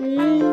Hum.